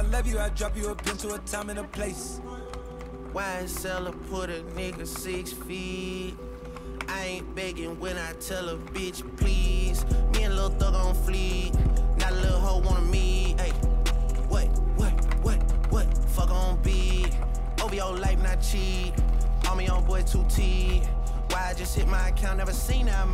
I love you, I drop you a pin to a time and a place. Why sell a put a nigga six feet? I ain't begging when I tell a bitch please. Me and Lil Thug on fleek. Not a little hoe wanna meet. Hey, what, what, what, what? Fuck on beat. Over your life, not cheap. On me on boy 2T. Why I just hit my account, never seen that.